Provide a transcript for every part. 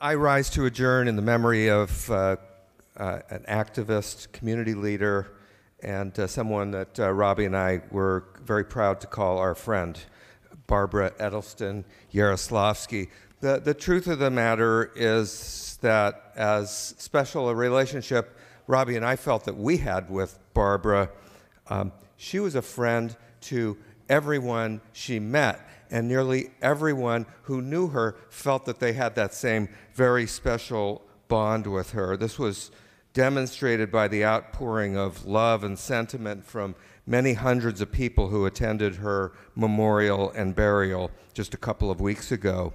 I rise to adjourn in the memory of uh, uh, an activist, community leader, and uh, someone that uh, Robbie and I were very proud to call our friend, Barbara Edelston Yaroslavsky. The, the truth of the matter is that, as special a relationship Robbie and I felt that we had with Barbara, um, she was a friend to everyone she met. And nearly everyone who knew her felt that they had that same very special bond with her. This was demonstrated by the outpouring of love and sentiment from many hundreds of people who attended her memorial and burial just a couple of weeks ago.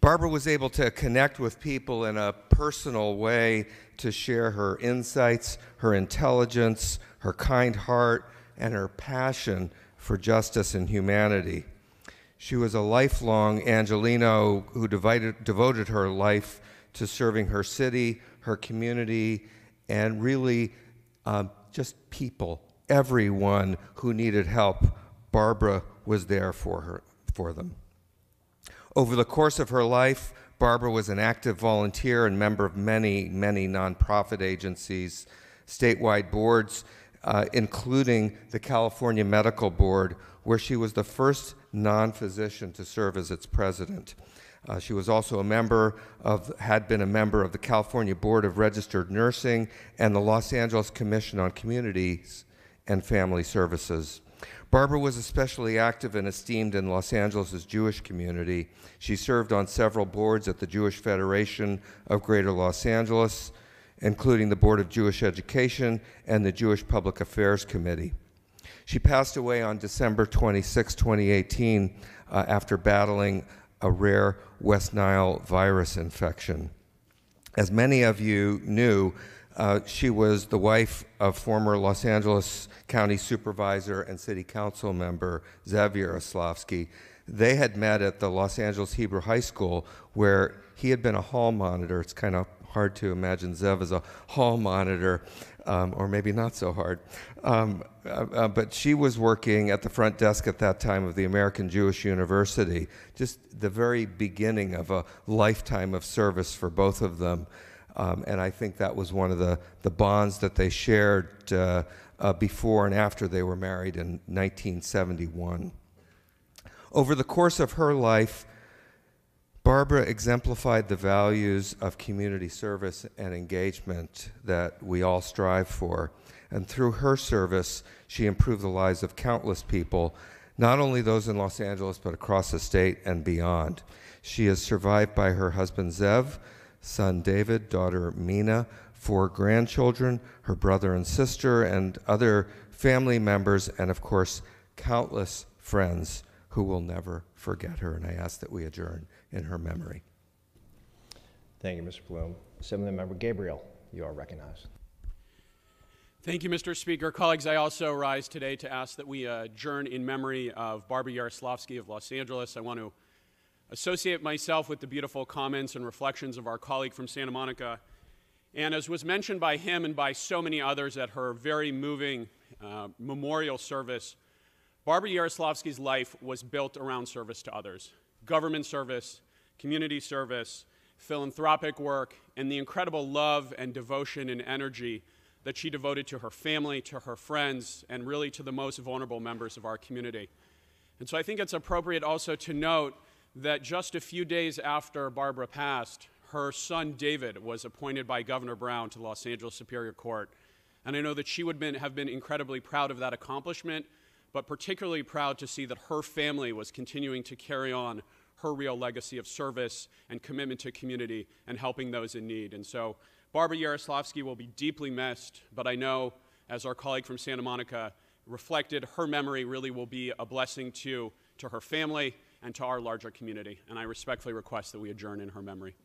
Barbara was able to connect with people in a personal way to share her insights, her intelligence, her kind heart, and her passion for justice and humanity. She was a lifelong Angeleno who divided, devoted her life to serving her city, her community, and really um, just people, everyone who needed help. Barbara was there for her, for them. Over the course of her life, Barbara was an active volunteer and member of many, many nonprofit agencies, statewide boards, uh, including the California Medical Board, where she was the first non physician to serve as its president. Uh, she was also a member of, had been a member of the California Board of Registered Nursing and the Los Angeles Commission on Communities and Family Services. Barbara was especially active and esteemed in Los Angeles' Jewish community. She served on several boards at the Jewish Federation of Greater Los Angeles, including the Board of Jewish Education and the Jewish Public Affairs Committee. She passed away on December 26, 2018, uh, after battling a rare West Nile virus infection. As many of you knew, uh, she was the wife of former Los Angeles County Supervisor and City Council member Zev Yaroslavsky. They had met at the Los Angeles Hebrew High School where he had been a hall monitor. It's kind of hard to imagine Zev as a hall monitor, um, or maybe not so hard. Um, uh, uh, but she was working at the front desk at that time of the American Jewish University, just the very beginning of a lifetime of service for both of them. Um, and I think that was one of the, the bonds that they shared uh, uh, before and after they were married in 1971. Over the course of her life, Barbara exemplified the values of community service and engagement that we all strive for. And through her service, she improved the lives of countless people, not only those in Los Angeles, but across the state and beyond. She is survived by her husband, Zev, son David, daughter Mina, four grandchildren, her brother and sister, and other family members, and of course, countless friends who will never forget her. And I ask that we adjourn in her memory. Thank you, Mr. Bloom. Assembly Member Gabriel, you are recognized. Thank you, Mr. Speaker. Colleagues, I also rise today to ask that we adjourn in memory of Barbara Yaroslavsky of Los Angeles. I want to associate myself with the beautiful comments and reflections of our colleague from Santa Monica. And as was mentioned by him and by so many others at her very moving uh, memorial service, Barbara Yaroslavsky's life was built around service to others government service, community service, philanthropic work, and the incredible love and devotion and energy that she devoted to her family, to her friends, and really to the most vulnerable members of our community. And so I think it's appropriate also to note that just a few days after Barbara passed, her son David was appointed by Governor Brown to Los Angeles Superior Court. And I know that she would been, have been incredibly proud of that accomplishment, but particularly proud to see that her family was continuing to carry on her real legacy of service and commitment to community and helping those in need. And so Barbara Yaroslavsky will be deeply missed, but I know, as our colleague from Santa Monica reflected, her memory really will be a blessing to, to her family and to our larger community. And I respectfully request that we adjourn in her memory.